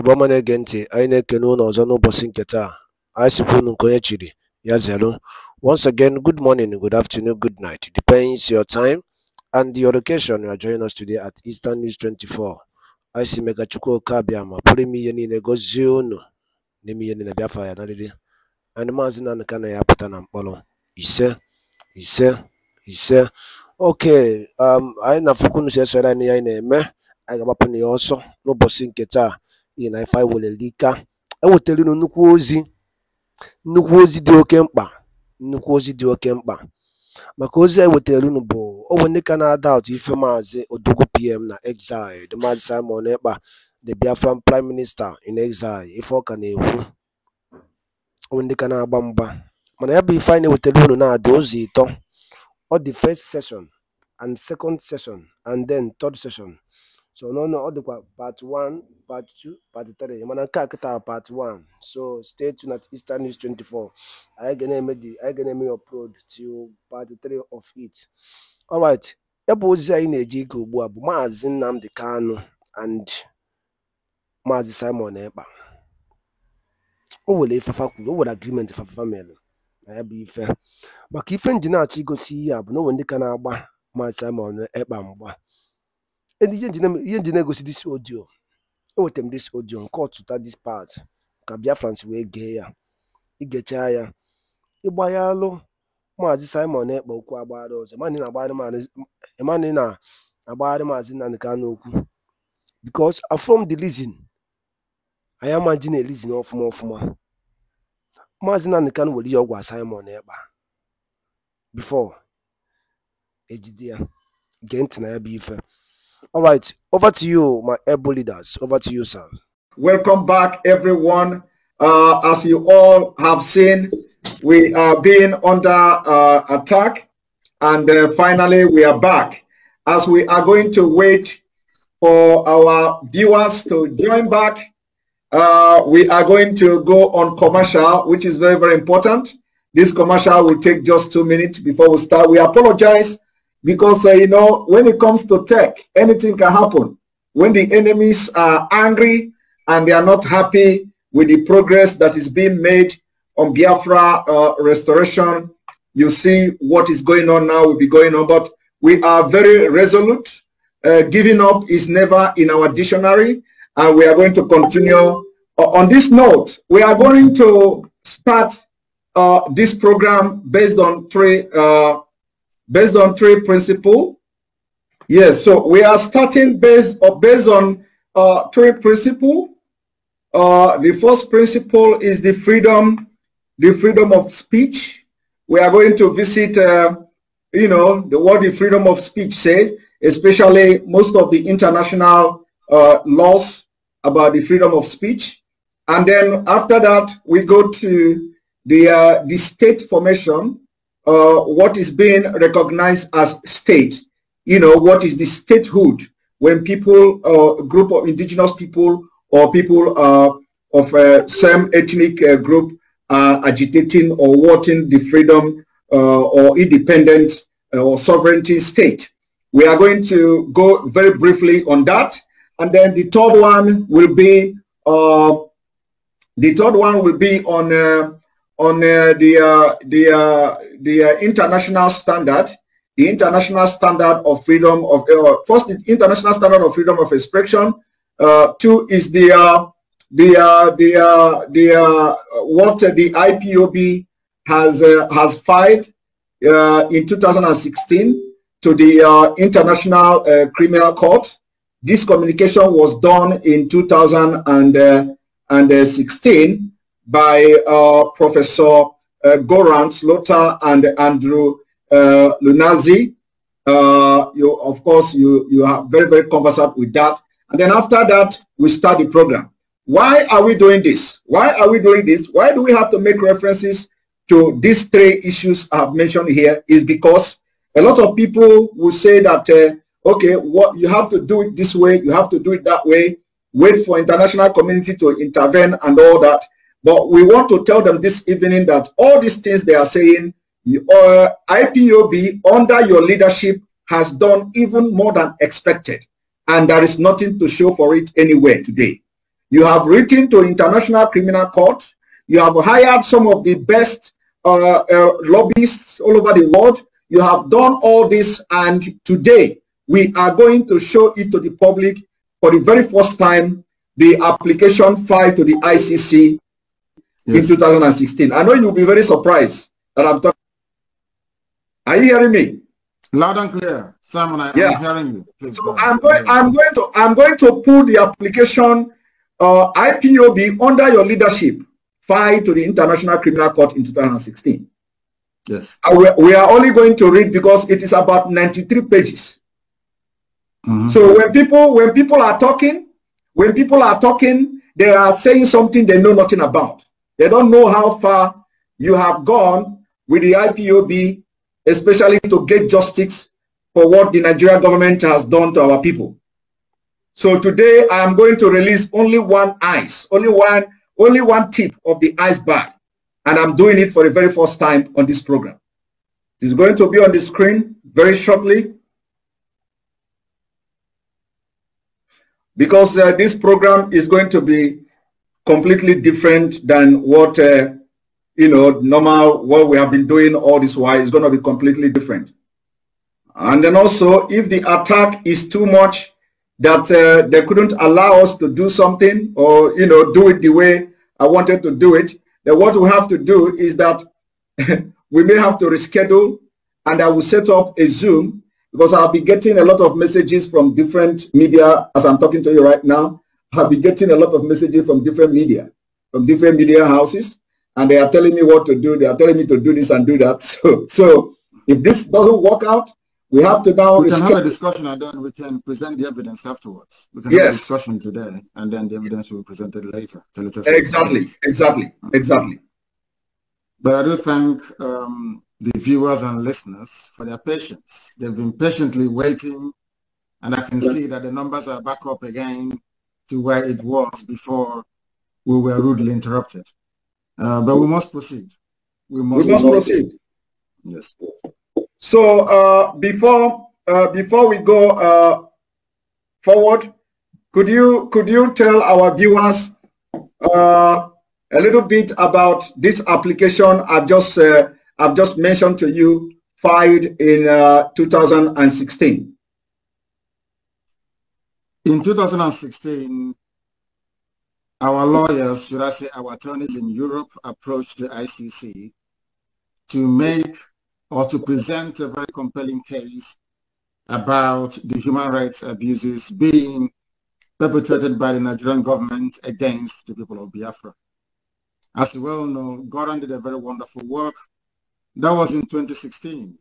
Igbo ọma na-ege ntị anyị na-ekene unu ọzọ n'ụbọchị nke taa. Anyị sịkwa unu nke onye chiri ya zelu once again good morning good afternoon good night. Depends your time and your location you are joining us today at Eastern News 24 anyị si mega oke abịa ma pụrụ ime ihe niile gọzie unu n'ime ihe niile bịafa ya narịrị and maazị Nnamdi na ya pụta na mkpọrọ. Ise ise ise. Oke um, anyị na-afụkwa unu si esoro anyị ihe anyị na-eme. Anyị ga-agbapụ na ya ọsọ n'ụbọchị nke taa. N'ihi na ife anyị welere ike ewetara unu nnukwu ozi nnukwu ozi dị oke mkpa nnukwu ozi dị oke mkpa. Maka ozi anyị wetara unu bụ ọ bụ ndị ka na-ada ụtụ ife maazị odogwu pm na exile maazị simon ekpa the biafran prime minister in exile ife ọka na-ekwu. Ọ bụ ndị ka na-agba mgba. Mana ya bụ ife anyị na-ewetara unu na-ada ụzọ ịtọ. Ọ dị first session and second session and then third session. So n'ọnụ ọ dịkwa part 1 part 2 part 3 mana nke a kịta part 1 so stay tuned at Eastern News 24 anyị ga na-eme the anyị ga na-eme upload till part 3 of it. Alright ebe ozi anyị na-eji ike ugbu a bụ maazị Nnamdi Kanu and maazị Simon Ekpa. O were ifefa kwuru o were agreement fafafa mere na ya bụ ife. Maka ife nji na-achọ igosi ihe a bụ na o nwere ndị ka na-agba maazị Simon Ekpa mgba. Ihe nji na-egosi dis audio eweta m dis audio nke ọtụta dis part ka Biafrans wee gee ya igechaa ya ịgbaghalụ maazị Simon Ekpa okwu agbagharị ọzọ. Ịmanị na-agbagharị maazị Nnamdi Kanu okwu because from the reason anyị ama ji na-elizin ọfụma ọfụma. Maazị Nnamdi Kanu were ihe ọgwa Simon Ekpa before ejide ya gee ntị na ya bụ ife. All right, over to you, my able leaders. Over to you, sir. Welcome back, everyone. Uh, as you all have seen, we are being under uh, attack, and uh, finally we are back. As we are going to wait for our viewers to join back, uh, we are going to go on commercial, which is very, very important. This commercial will take just two minutes before we start. We apologize because uh, you know when it comes to tech anything can happen. When the enemies are angry and they are not happy with the progress that is being made on biafra uh, restoration you see what is going on now will be going on. But we are very resolute. Uh, giving up is never in our dictionary and we are going to continue. On this note we are going to start this program based on three based on three principles. Yes, so we are starting based, uh, based on uh, three principles. Uh, the first principle is the freedom, the freedom of speech. We are going to visit, you know, the what the freedom of speech said, especially most of the international laws about the freedom of speech. And then after that, we go to the the state formation, uh, what is being recognized as state. You know, what is the statehood when people, uh, group of indigenous people or people uh, of same ethnic group are agitating or wanting the freedom or independent or sovereignty state. We are going to go very briefly on that. And then the third one will be, the third one will be on on uh, the uh, the uh, the uh, international standard, the international standard of freedom of uh, first the international standard of freedom of expression. Uh, two is the the the the what the IPOB has has filed in 2016 to the International Criminal Court. This communication was done in 2016 by uh, Professor uh, Goran Slaughter and Andrew uh, Lunazi. you, of course, you, you are very, very conversant with that. And then after that, we start the program. Why are we doing this? Why are we doing this? Why do we have to make references to these three issues I've mentioned here? Is because a lot of people will say that, okay, what you have to do it this way, you have to do it that way, wait for international community to intervene and all that. But we want to tell them this evening that all these things they are saying, uh, IPOB under your leadership has done even more than expected. And there is nothing to show for it anywhere today. You have written to International Criminal Court. You have hired some of the best uh, uh, lobbyists all over the world. You have done all this, and today we are going to show it to the public for the very first time the application filed to the ICC yes. in 2016. I know you'll be very surprised that I'm talking. Are you hearing me? Loud and clear, Simon. I yeah. am hearing you. Please so I'm going. I'm going to. I'm going to pull the application uh, IPOB under your leadership filed to the International Criminal Court in 2016. Yes. Uh, we are only going to read because it is about 93 pages. Mm -hmm. So when people when people are talking, when people are talking, they are saying something they know nothing about. They don't know how far you have gone with the IPOB especially to get justice for what the Nigerian government has done to our people. So today I am going to release only one ice, only one, only one tip of the iceberg. And I'm doing it for the very first time on this program. It's going to be on the screen very shortly. Because uh, this program is going to be completely different than what uh, you know, normal, what we have been doing all this while is going to be completely different. And then also, if the attack is too much that uh, they couldn't allow us to do something or, you know, do it the way I wanted to do it, then what we have to do is that we may have to reschedule and I will set up a Zoom because I'll be getting a lot of messages from different media as I'm talking to you right now. I'll be getting a lot of messages from different media, from different media houses and they are telling me what to do. They are telling me to do this and do that. So, so if this doesn't work out, we have to now. We can have a discussion and then we can present the evidence afterwards. We can yes. have a discussion today and then the evidence will be presented later. Exactly, exactly, exactly. But I do thank um, the viewers and listeners for their patience. They've been patiently waiting, and I can see that the numbers are back up again to where it was before we were rudely interrupted. Uh, but we must proceed. We must, we must proceed. Yes. So uh, before uh, before we go uh, forward, could you could you tell our viewers uh, a little bit about this application I've just uh, I've just mentioned to you filed in 2016? In 2016, our lawyers, should I say our attorneys in Europe, approached the ICC to make or to present a very compelling case about the human rights abuses being perpetrated by the Nigerian government against the people of Biafra. As you well know, Gordon did a very wonderful work. That was in 2016.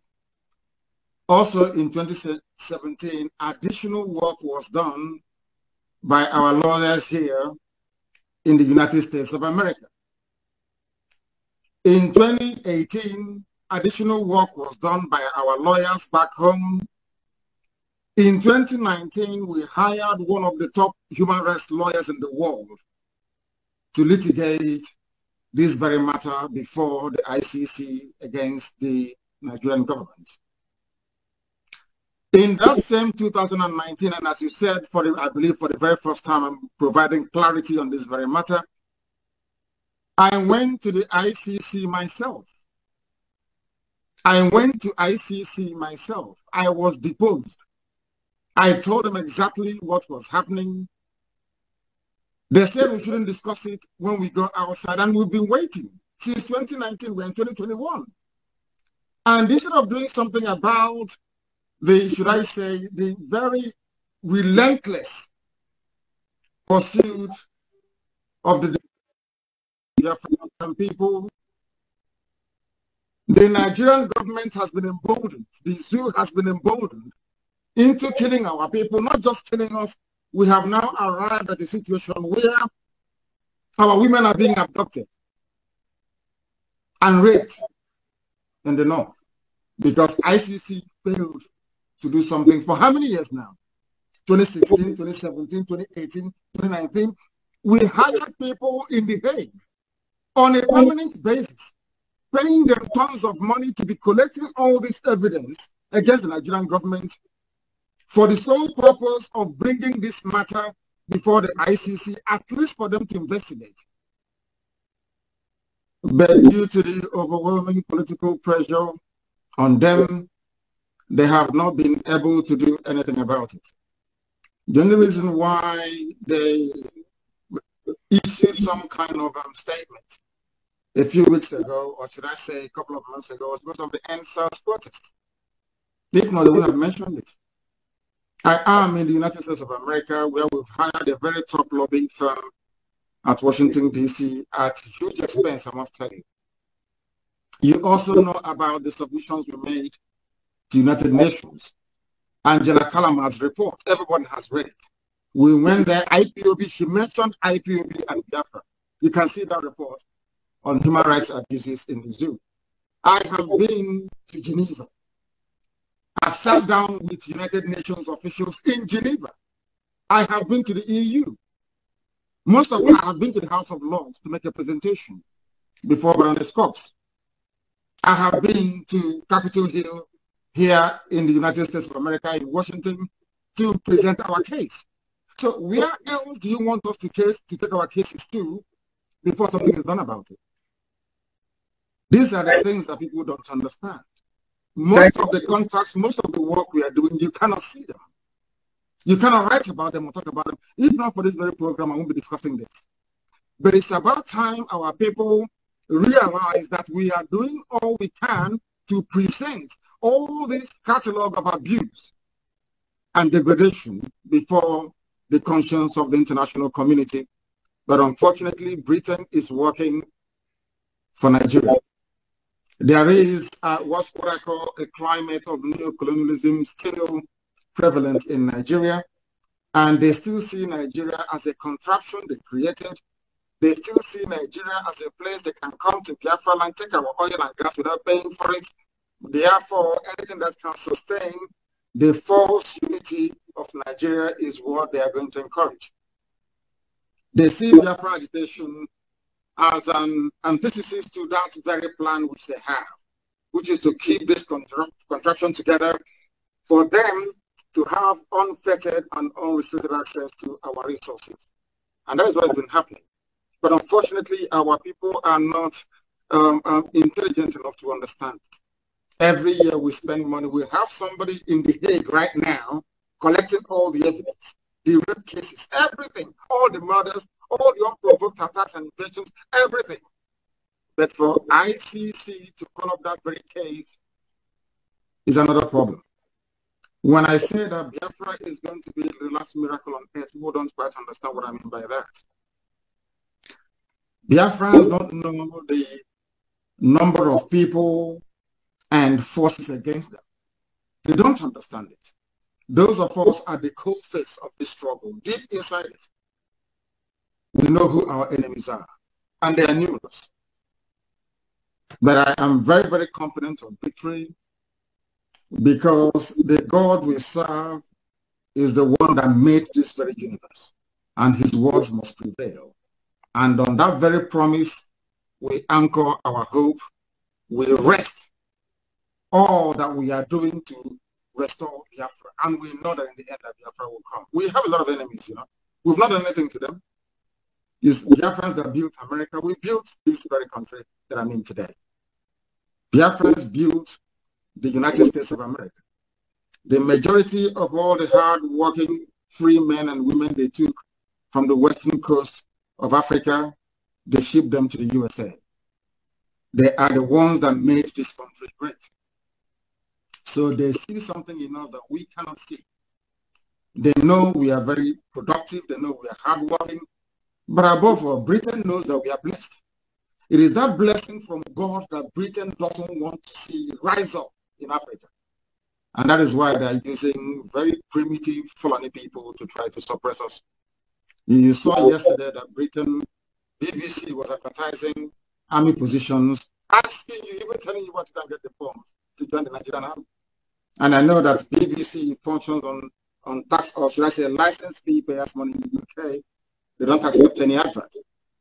Also in 2017, additional work was done by our lawyers here in the United States of America. In 2018, additional work was done by our lawyers back home. In 2019, we hired one of the top human rights lawyers in the world to litigate this very matter before the ICC against the Nigerian government. In that same 2019, and as you said, for the, I believe for the very first time, I'm providing clarity on this very matter. I went to the ICC myself. I went to ICC myself. I was deposed. I told them exactly what was happening. They said we shouldn't discuss it when we go outside, and we've been waiting since 2019. We're in 2021. And instead of doing something about the, should I say, the very relentless pursuit of the African people. The Nigerian government has been emboldened, the zoo has been emboldened into killing our people, not just killing us. We have now arrived at a situation where our women are being abducted and raped in the north because ICC failed to do something for how many years now? 2016, 2017, 2018, 2019. We hired people in the Hague on a permanent basis, paying them tons of money to be collecting all this evidence against the Nigerian government for the sole purpose of bringing this matter before the ICC, at least for them to investigate. But due to the overwhelming political pressure on them, they have not been able to do anything about it. The only reason why they issued some kind of um, statement a few weeks ago, or should I say a couple of months ago, was because of the EndSARS protest. If not, they would have mentioned it. I am in the United States of America, where we've hired a very top lobbying firm at Washington, D.C. at huge expense, I must tell you. You also know about the submissions we made to United Nations. Angela Callamard's report, everyone has read it. We went there, IPOB, she mentioned IPOB and Biafra. You can see that report on human rights abuses in the zoo. I have been to Geneva. I sat down with United Nations officials in Geneva. I have been to the EU. Most of them have been to the House of Lords to make a presentation before Baroness Cox. I have been to Capitol Hill here in the United States of America in Washington to present our case. So where else do you want us to, case, to take our cases to before something is done about it? These are the things that people don't understand. Most of the contracts, most of the work we are doing, you cannot see them. You cannot write about them or talk about them. If not for this very program, I won't be discussing this. But it's about time our people realize that we are doing all we can to present all this catalog of abuse and degradation before the conscience of the international community. But unfortunately, Britain is working for Nigeria. There is uh, what I call a climate of neocolonialism still prevalent in Nigeria, and they still see Nigeria as a contraption they created. They still see Nigeria as a place they can come to Biafra and take our oil and gas without paying for it. Therefore, anything that can sustain the false unity of Nigeria is what they are going to encourage. They see Biafra agitation as an antithesis to that very plan which they have, which is to keep this contra contraption together for them to have unfettered and unrestricted access to our resources. And that is what has been happening. But unfortunately, our people are not um, um, intelligent enough to understand. Every year we spend money. We have somebody in The Hague right now collecting all the evidence, the rape cases, everything, all the murders, all the unprovoked attacks and invasions, everything. But for ICC to call up that very case is another problem. When I say that Biafra is going to be the last miracle on earth, people don't quite understand what I mean by that. Biafrans don't know the number of people and forces against them. They don't understand it. Those of us at the cold face of the struggle, deep inside it, we know who our enemies are, and they are numerous. But I am very, very confident of victory because the God we serve is the one that made this very universe, and his words must prevail. And on that very promise, we anchor our hope, we rest all that we are doing to restore Biafra. And we know that in the end that Biafra will come. We have a lot of enemies, you know. We've not done anything to them. It's Biafrans that built America. We built this very country that I'm in today. Biafrans built the United States of America. The majority of all the hard-working free men and women they took from the western coast of Africa, they shipped them to the USA. They are the ones that made this country great. So they see something in us that we cannot see. They know we are very productive. They know we are hardworking. But above all, Britain knows that we are blessed. It is that blessing from God that Britain doesn't want to see rise up in Africa. And that is why they're using very primitive Fulani people to try to suppress us. You saw yesterday that Britain, BBC was advertising army positions, asking you, even telling you what you can get the forms to join the Nigerian army. And I know that BBC functions on, on tax, or should I say license fee payers money in the UK they don't accept any advert.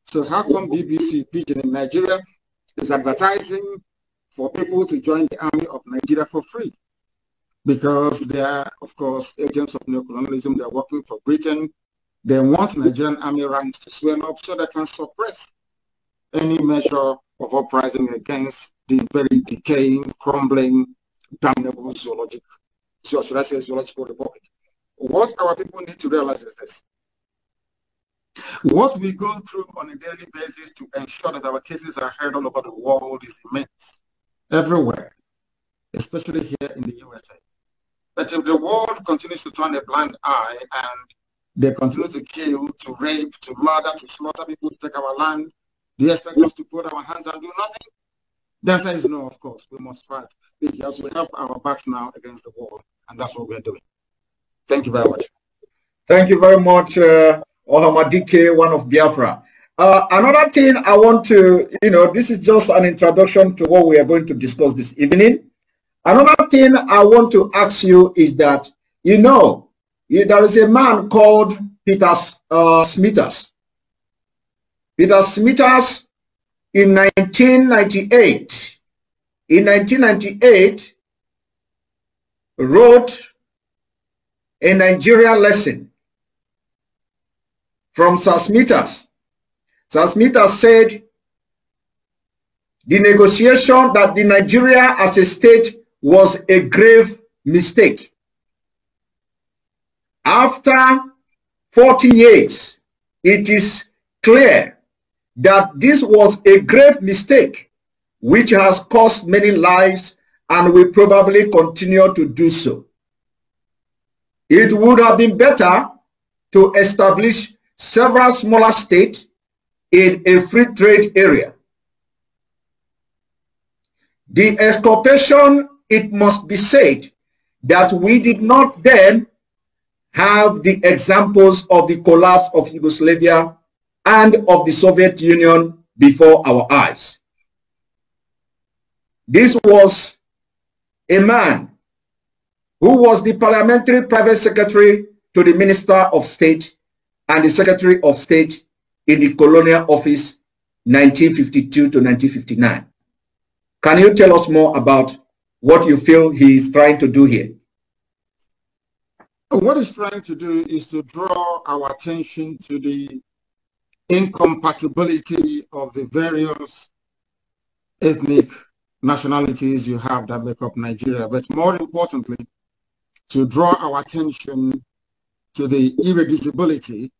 So how come BBC Pidgin in Nigeria is advertising for people to join the army of Nigeria for free? Because they are, of course, agents of neocolonialism. They are working for Britain. They want Nigerian army ranks to swell up so they can suppress any measure of uprising against the very decaying, crumbling, damnable zoological, so should I say zoological republic. What our people need to realize is this. What we go through on a daily basis to ensure that our cases are heard all over the world is immense, everywhere, especially here in the USA. But if the world continues to turn a blind eye and they continue to kill, to rape, to murder, to slaughter people, to take our land, they expect us to put our hands and do nothing? The answer is no, of course. We must fight because we have our backs now against the wall, and that's what we're doing. Thank you very much. Thank you very much, uh, Ohamadike, one of Biafra. Uh, another thing I want to, you know, this is just an introduction to what we are going to discuss this evening. Another thing I want to ask you is that, you know, there is a man called Peter uh, Smithers. Peter Smithers in 1998, in 1998, wrote a Nigeria lesson from. Sir Smithers said the negotiation that the Nigeria as a state was a grave mistake. After 40 years, it is clear that this was a grave mistake which has cost many lives and will probably continue to do so. It would have been better to establish several smaller states in a free trade area. The exculpation, it must be said, that we did not then have the examples of the collapse of Yugoslavia and of the Soviet Union before our eyes. This was a man who was the parliamentary private secretary to the Minister of State and the Secretary of State in the colonial office 1952 to 1959. Can you tell us more about what you feel he is trying to do here? What he's trying to do is to draw our attention to the incompatibility of the various ethnic nationalities you have that make up Nigeria, but more importantly, to draw our attention to the irreducibility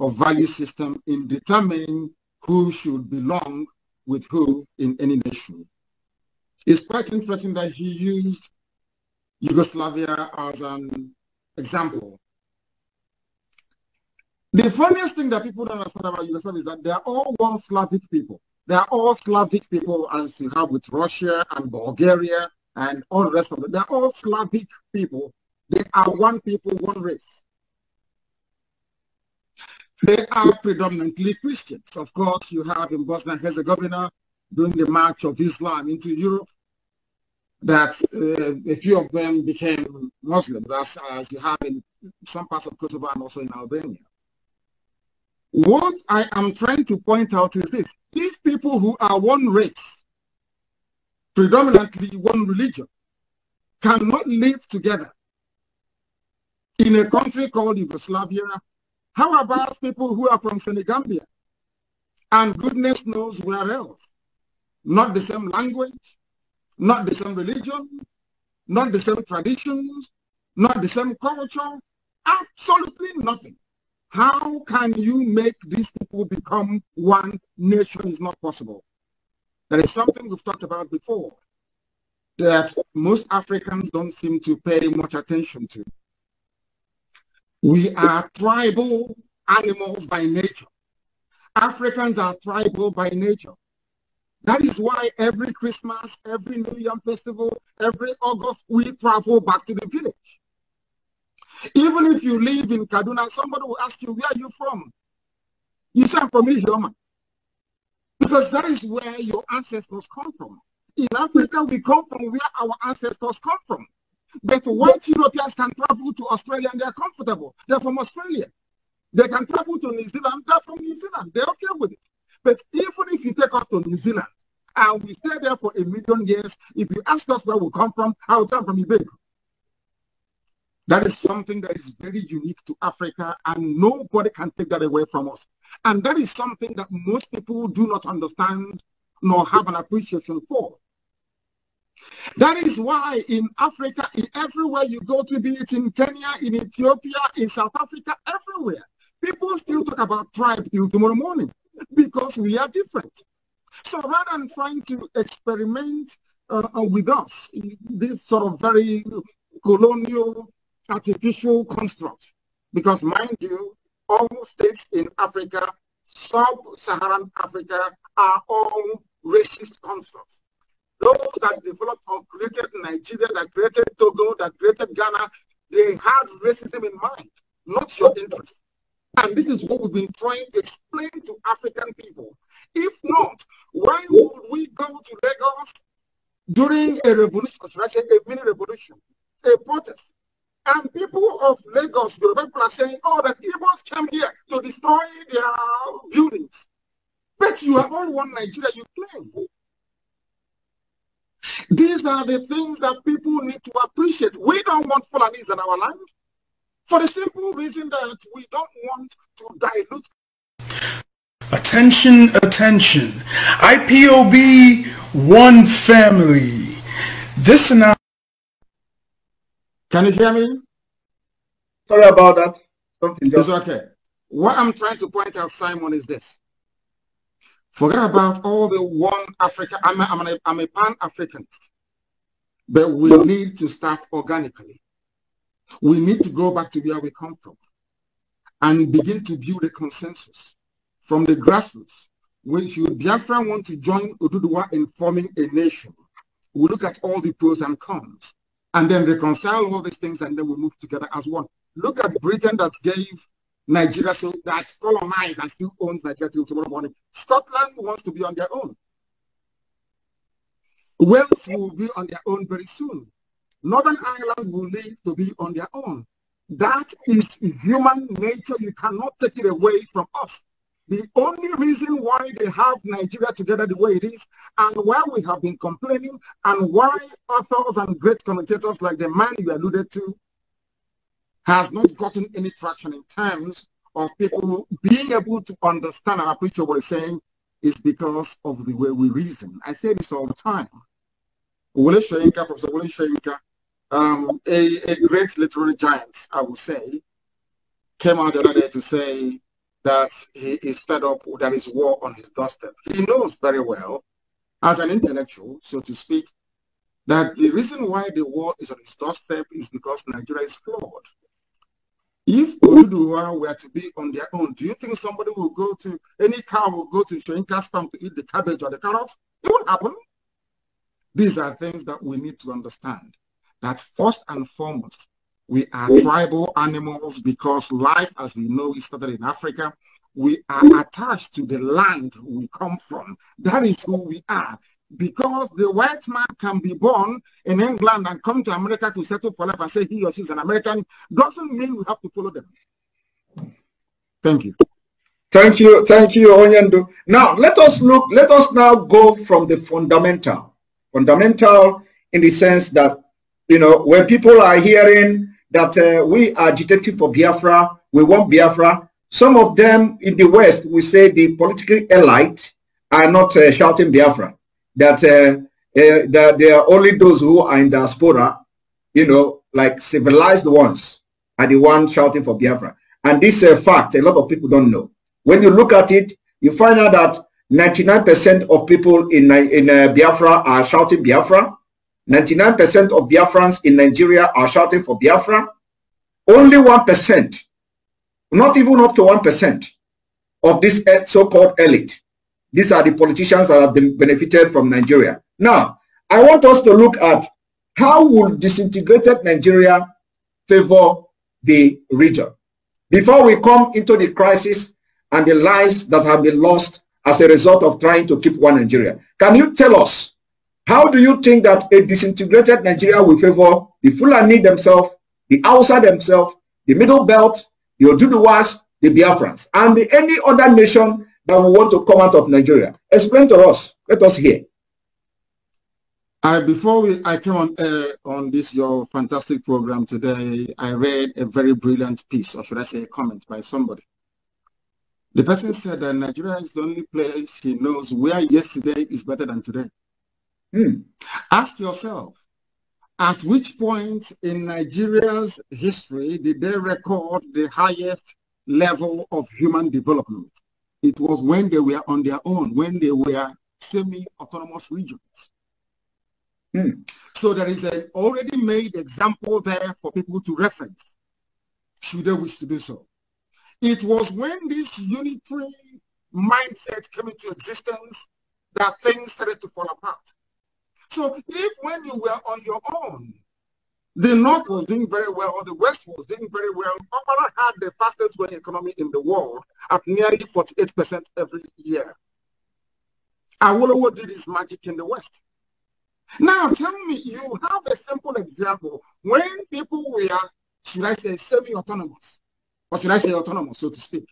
of value system in determining who should belong with who in any nation. It's quite interesting that he used Yugoslavia as an example the funniest thing that people don't understand about Yugoslavia is that they are all one Slavic people. They are all Slavic people, as you have with Russia and Bulgaria and all the rest of them. They're all Slavic people. They are one people, one race. They are predominantly Christians. Of course, you have in Bosnia and Herzegovina during the march of Islam into Europe that uh, a few of them became Muslims, as, as you have in some parts of Kosovo and also in Albania. What I am trying to point out is this. These people who are one race, predominantly one religion, cannot live together in a country called Yugoslavia. How about people who are from Senegambia? And goodness knows where else. Not the same language, not the same religion, not the same traditions, not the same culture, absolutely nothing. How can you make these people become one nation is not possible. That is something we've talked about before that most Africans don't seem to pay much attention to. We are tribal animals by nature. Africans are tribal by nature. That is why every Christmas, every New Year festival, every August, we travel back to the village. Even if you live in Kaduna, somebody will ask you, where are you from? You say, I'm from. Because that is where your ancestors come from. In Africa, we come from where our ancestors come from. But white Europeans can travel to Australia and they're comfortable. They're from Australia. They can travel to New Zealand. They're from New Zealand. They're okay with it. But even if you take us to New Zealand and we stay there for a million years, if you ask us where we come from, I will tell from Ibeco. That is something that is very unique to Africa, and nobody can take that away from us. And that is something that most people do not understand nor have an appreciation for. That is why in Africa, everywhere you go to, be it in Kenya, in Ethiopia, in South Africa, everywhere, people still talk about tribe till tomorrow morning because we are different. So rather than trying to experiment uh, uh with us, this sort of very colonial, artificial construct, because mind you, all states in Africa, sub-Saharan Africa, are all racist constructs. Those that developed or created Nigeria, that created Togo, that created Ghana, they had racism in mind, not your interest. And this is what we've been trying to explain to African people. If not, why would we go to Lagos during a revolution, should I say a mini revolution, a protest? And people of Lagos, the people are saying, oh, that Igbos came here to destroy their buildings. But you have all one Nigeria, you claim. These are the things that people need to appreciate. We don't want Fulanis in our land for the simple reason that we don't want to dilute. Attention, attention. IPOB One Family. This now. Can you hear me? Sorry about that. Something just... It's okay. What I'm trying to point out, Simon, is this. Forget about all the one Africa. I'm a, I'm a, I'm a pan-Africanist. But we need to start organically. We need to go back to where we come from and begin to build a consensus from the grassroots. When should Biafra want to join Oduduwa in forming a nation, we look at all the pros and cons and then reconcile all these things and then we move together as one. Look at Britain that gave Nigeria so that colonized and still owns Nigeria till tomorrow morning. Scotland wants to be on their own. Wales will be on their own very soon. Northern Ireland will need to be on their own. That is human nature. You cannot take it away from us. The only reason why they have Nigeria together the way it is, and why we have been complaining, and why authors and great commentators like the man you alluded to has not gotten any traction in terms of people being able to understand and appreciate what he's saying is because of the way we reason. I say this all the time. Wole Soyinka, Professor Wole Soyinka, um, a, a great literary giant, I would say, came out the other day to say that he is fed up that is war on his doorstep. He knows very well, as an intellectual, so to speak, that the reason why the war is on his doorstep is because Nigeria is flawed. If Oduduwa were to be on their own, do you think somebody will go to, any cow will go to Soyinka's farm to eat the cabbage or the carrots? It won't happen. These are things that we need to understand. That first and foremost, we are tribal animals because life as we know is started in Africa. We are hmm. attached to the land we come from. That is who we are because the white man can be born in England and come to America to settle for life and say he or she is an American doesn't mean we have to follow them. Thank you. Thank you. Thank you, Onyendu. Now, let us look, let us now go from the fundamental. Fundamental in the sense that, you know, when people are hearing that uh, we are agitating for Biafra, we want Biafra, some of them in the West, we say the political elite are not uh, shouting Biafra that uh, uh, that there are only those who are in diaspora, you know, like civilized ones, are the ones shouting for Biafra. And this is uh, fact, a lot of people don't know. When you look at it, you find out that 99% of people in, in uh, Biafra are shouting Biafra. 99% of Biafrans in Nigeria are shouting for Biafra. Only 1%, not even up to 1% of this so-called elite these are the politicians that have been benefited from Nigeria. Now, I want us to look at how will disintegrated Nigeria favor the region before we come into the crisis and the lives that have been lost as a result of trying to keep one Nigeria. Can you tell us, how do you think that a disintegrated Nigeria will favor the Fulani themselves, the Hausa themselves, the Middle Belt, the Oduduwas, the Biafrans, and any other nation that will want to come out of Nigeria. Explain to us. Let us hear. I, before we, I came on uh, on this your fantastic program today, I read a very brilliant piece, or should I say a comment by somebody. The person said that Nigeria is the only place he knows where yesterday is better than today. Hmm. Ask yourself, at which point in Nigeria's history did they record the highest level of human development? It was when they were on their own, when they were semi-autonomous regions. Hmm. So there is an already made example there for people to reference, should they wish to do so. It was when this unitary mindset came into existence that things started to fall apart. So if when you were on your own, the North was doing very well, or the West was doing very well, Okpara had the fastest growing economy in the world at nearly 48% every year. Awolowo did his magic in the West. Now tell me, you have a simple example. When people were, should I say, semi-autonomous, or should I say autonomous, so to speak,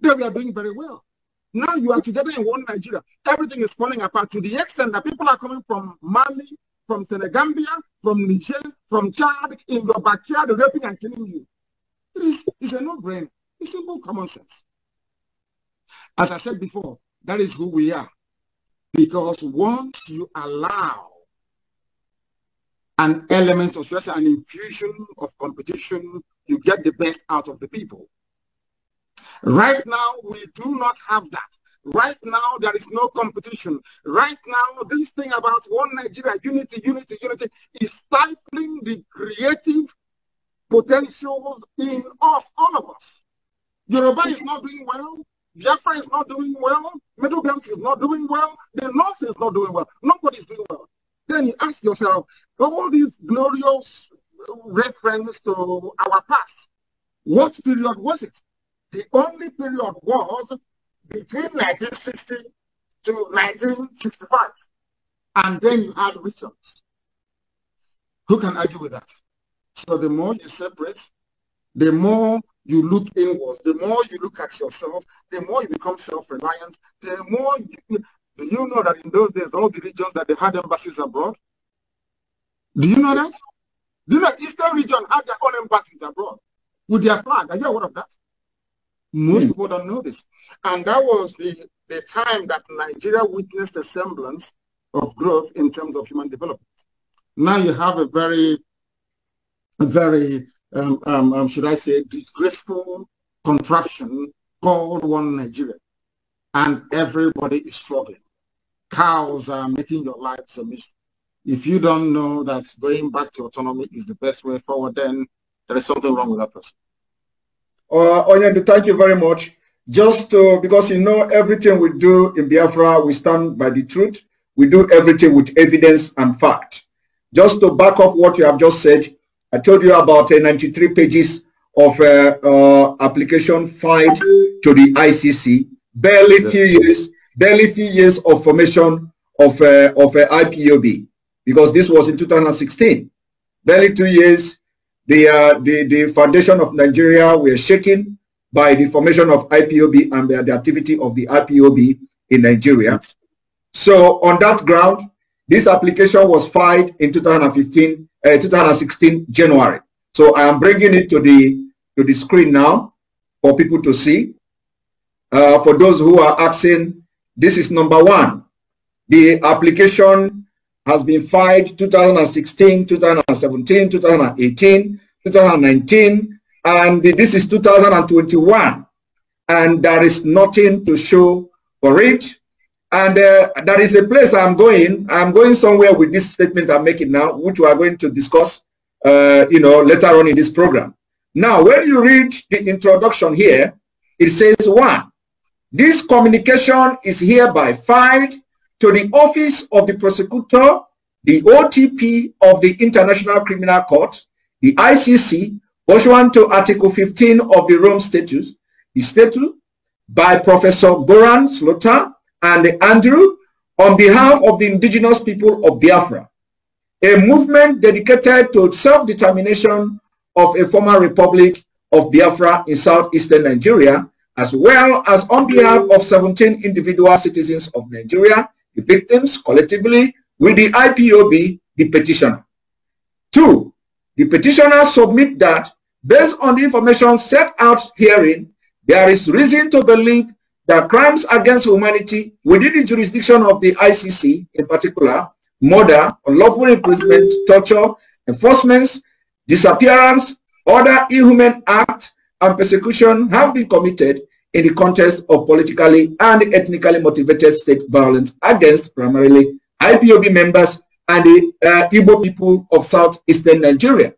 they were doing very well. Now you are together in one Nigeria. Everything is falling apart to the extent that people are coming from Mali, from Senegambia, from Niger, from Chad, in your backyard, raping and killing you. It is it's a no-brainer. It's simple common sense. As I said before, that is who we are. Because once you allow an element of stress, an infusion of competition, you get the best out of the people. Right now, we do not have that. Right now, there is no competition. Right now, this thing about one Nigeria, unity, unity, unity, is stifling the creative potentials in us, all of us. Yoruba is not doing well. Biafra is not doing well. Middle Belt is not doing well. The North is not doing well. Nobody is doing well. Then you ask yourself, all these glorious reference to our past, what period was it? The only period was between 1960 to 1965. And then you had returns. Who can argue with that? So the more you separate, the more you look inwards, the more you look at yourself, the more you become self-reliant, the more you, do you know that in those days, all the regions that they had embassies abroad? Do you know that? Do you know Eastern region had their own embassies abroad with their flag? Are you aware of that? Most mm. people don't know this. And that was the, the time that Nigeria witnessed a semblance of growth in terms of human development. Now you have a very, very, um, um, um, should I say, disgraceful contraption called One Nigeria. And everybody is struggling. Cows are making your lives a misery. If you don't know that going back to autonomy is the best way forward, then there is something wrong with that person. Uh, thank you very much. Just to, because you know everything we do in Biafra, we stand by the truth. We do everything with evidence and fact. Just to back up what you have just said, I told you about uh, 93 pages of uh, uh, application filed to the ICC. Barely few years, barely few years of formation of uh, of uh, IPOB, because this was in 2016. Barely two years the, uh, the, the foundation of Nigeria were shaken by the formation of IPOB and the, the activity of the IPOB in Nigeria. So on that ground, this application was filed in 2015, uh, 2016 January. So I am bringing it to the to the screen now for people to see. Uh, for those who are asking, this is number one. The application has been filed 2016, 2017, 2018, 2019, and this is 2021. And there is nothing to show for it. And uh, that is the place I'm going. I'm going somewhere with this statement I'm making now, which we are going to discuss, uh, you know, later on in this program. Now, when you read the introduction here, it says one, this communication is hereby filed to the office of the prosecutor, the OTP of the International Criminal Court, the ICC, pursuant to Article 15 of the Rome Statute, is stated by Professor Goran Slota and Andrew on behalf of the indigenous people of Biafra, a movement dedicated to self-determination of a former republic of Biafra in southeastern Nigeria, as well as on behalf of 17 individual citizens of Nigeria the victims collectively with the IPOB, the petitioner. Two, the petitioner submit that based on the information set out herein, there is reason to believe that crimes against humanity within the jurisdiction of the ICC, in particular, murder, unlawful imprisonment, torture, enforcements, disappearance, other inhuman acts, and persecution have been committed in the context of politically and ethnically motivated state violence against primarily IPOB members and the uh, Igbo people of southeastern Nigeria.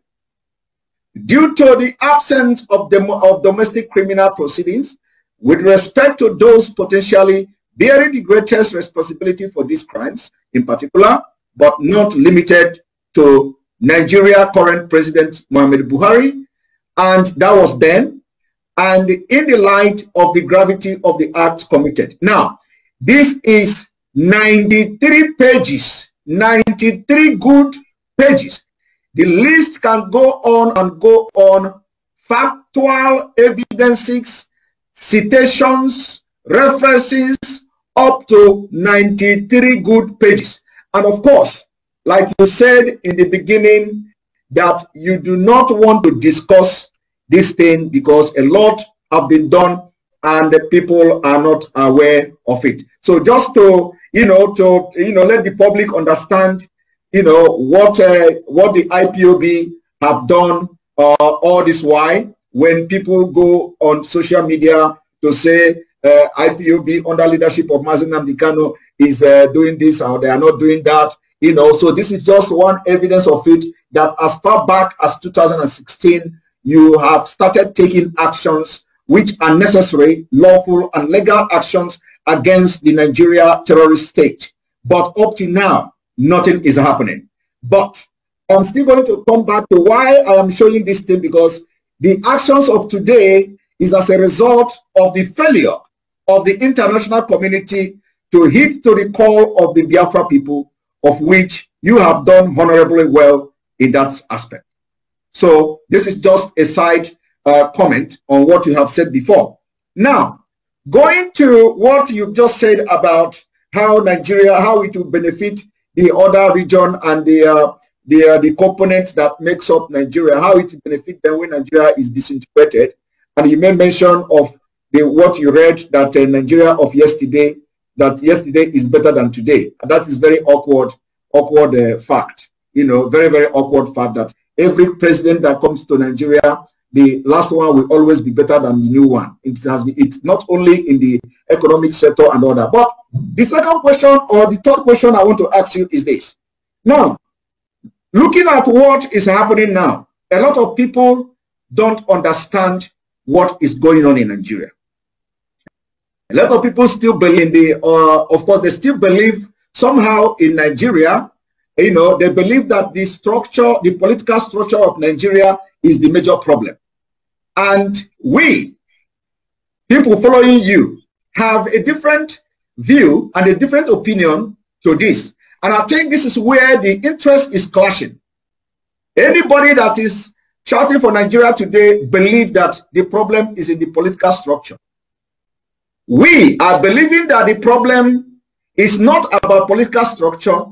Due to the absence of, the, of domestic criminal proceedings, with respect to those potentially bearing the greatest responsibility for these crimes, in particular, but not limited to Nigeria current President Muhammad Buhari, and that was then, and in the light of the gravity of the act committed. Now, this is 93 pages, 93 good pages. The list can go on and go on. Factual evidences, citations, references, up to 93 good pages. And of course, like you said in the beginning, that you do not want to discuss this thing because a lot have been done and the people are not aware of it. So just to, you know, to, you know, let the public understand, you know, what, uh, what the IPOB have done uh, all this while when people go on social media to say uh, IPOB under leadership of Mazi Nnamdi Kanu is uh, doing this or they are not doing that. You know, so this is just one evidence of it that as far back as 2016, you have started taking actions which are necessary, lawful and legal actions against the Nigeria terrorist state. But up to now, nothing is happening. But I'm still going to come back to why I am showing this thing because the actions of today is as a result of the failure of the international community to heed to the call of the Biafra people, of which you have done honorably well in that aspect. So this is just a side uh, comment on what you have said before. Now, going to what you just said about how Nigeria, how it will benefit the other region and the uh, the uh, the component that makes up Nigeria, how it will benefit them when Nigeria is disintegrated. And you made mention of the what you read that uh, Nigeria of yesterday, that yesterday is better than today. That is very awkward, awkward uh, fact. You know, very very awkward fact that every president that comes to Nigeria, the last one will always be better than the new one. It has been, it's not only in the economic sector and all that. But the second question or the third question I want to ask you is this. Now, looking at what is happening now, a lot of people don't understand what is going on in Nigeria. A lot of people still believe in the, uh, of course, they still believe somehow in Nigeria you know, they believe that the structure, the political structure of Nigeria is the major problem. And we, people following you, have a different view and a different opinion to this. And I think this is where the interest is clashing. Anybody that is shouting for Nigeria today believe that the problem is in the political structure. We are believing that the problem is not about political structure,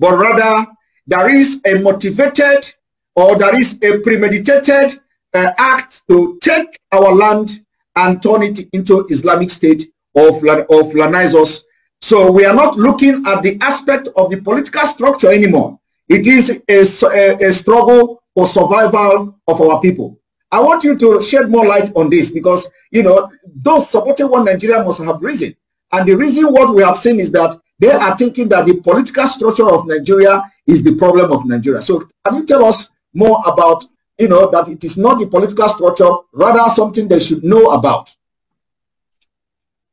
but rather there is a motivated or there is a premeditated uh, act to take our land and turn it into Islamic State of, of Lanizos. So we are not looking at the aspect of the political structure anymore. It is a, a, a struggle for survival of our people. I want you to shed more light on this because, you know, those supporting one Nigeria must have reason. And the reason what we have seen is that they are thinking that the political structure of Nigeria is the problem of Nigeria. So can you tell us more about, you know, that it is not the political structure, rather something they should know about?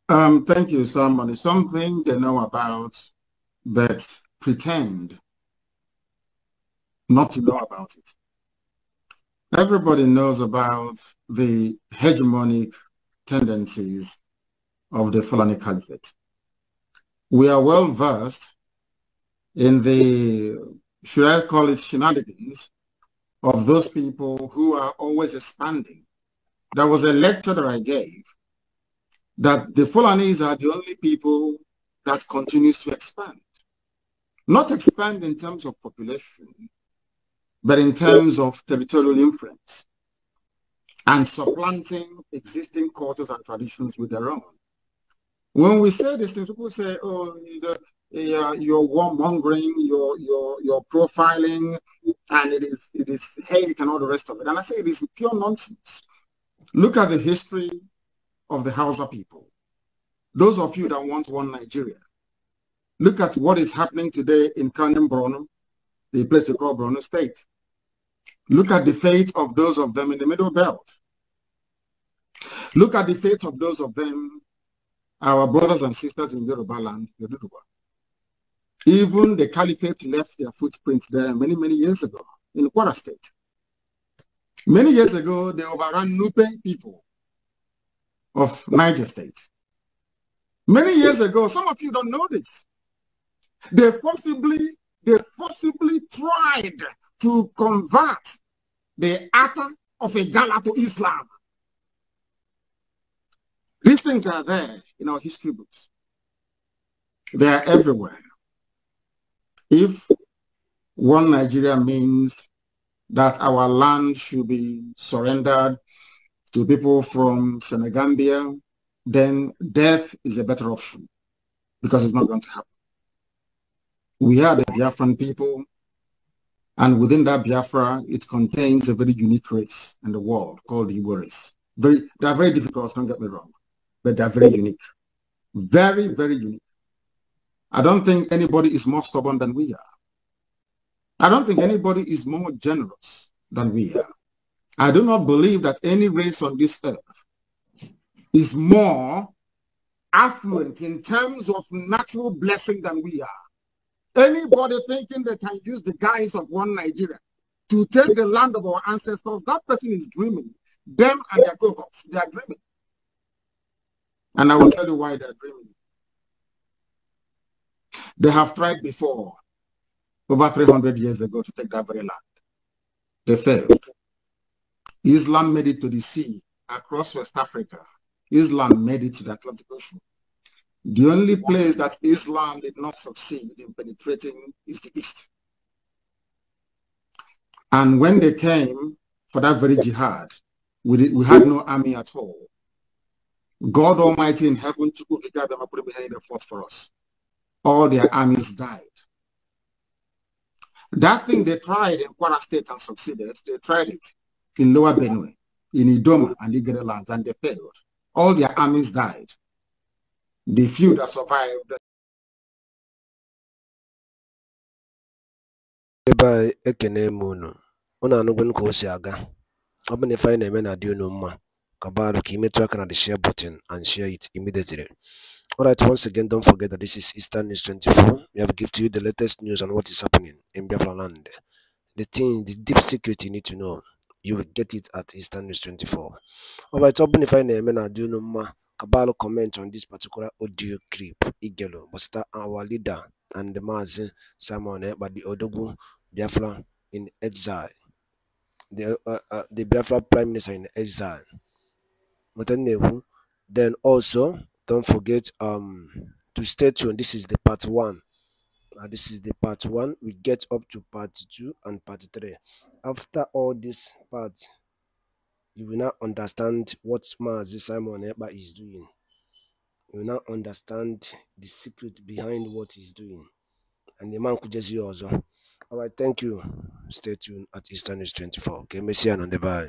Um, thank you, Simon. It's something they know about that pretend not to know about it. Everybody knows about the hegemonic tendencies of the Fulani Caliphate we are well versed in the, should I call it shenanigans, of those people who are always expanding. There was a lecture that I gave that the Fulanis are the only people that continues to expand. not expand in terms of population, but in terms of territorial influence and supplanting existing cultures and traditions with their own. When we say this, people say, oh, you're warmongering, you're, you're, you're profiling, and it is, it is hate and all the rest of it. And I say it is pure nonsense. Look at the history of the Hausa people. Those of you that want one Nigeria, look at what is happening today in Kanem Borno, the place we call Borno State. Look at the fate of those of them in the Middle Belt. Look at the fate of those of them, our brothers and sisters in Yoruba land, Yoruba. Even the caliphate left their footprints there many, many years ago in Kwara State. Many years ago, they overran Nupe people of Niger State. Many years ago, some of you don't know this. They forcibly, they forcibly tried to convert the Atta of a to Islam. These things are there in our history books. They are everywhere. If one Nigeria means that our land should be surrendered to people from Senegambia, then death is a better option because it's not going to happen. We are the Biafran people, and within that Biafra, it contains a very unique race in the world called the Igbo race. Very, they are very difficult, don't get me wrong, but they are very unique. Very, very unique. I don't think anybody is more stubborn than we are. I don't think anybody is more generous than we are. I do not believe that any race on this earth is more affluent in terms of natural blessing than we are. Anybody thinking they can use the guise of one Nigeria to take the land of our ancestors, that person is dreaming. Them and their cohorts, they are dreaming. And I will tell you why they're dreaming. They have tried before, over 300 years ago, to take that very land. They failed. Islam made it to the sea across West Africa. Islam made it to the Atlantic Ocean. The only place that Islam did not succeed in penetrating is the East. And when they came for that very jihad, we, did, we had no army at all. God Almighty in heaven took the fought for us. All their armies died. That thing they tried in Kwara State and succeeded, they tried it in Lower Benue, in Idoma and Igede lands, and they failed. All their armies died. The few that survived. ebe a ekene unu unu si aga bụ na na-eme na-adị unu mma kabarụ ka imetụ aka na the share button and share it immediately. Alright once again don't forget that this is eastern news 24 we have given to you the latest news on what is happening in biafra land. The thing the deep secret you need to know you will get it at eastern news 24 alright ọ bụ na ife anyị na-eme na-adị unu mma comment on this particular audio clip igelo gbasata our leader and the Mazi Simon Ekpa, the Odogwu Biafra in exile, the uh, uh, the Biafra Prime Minister in exile. Then also don't forget um to stay tuned. This is the part one. Uh, this is the part one. We get up to part two and part three. After all this part, you will now understand what Mazi Simon Ekpa is doing you will now understand the secret behind what he's doing. And the man could just use also. All right, thank you. Stay tuned at Eastern News 24. Okay, Messiah and the bye.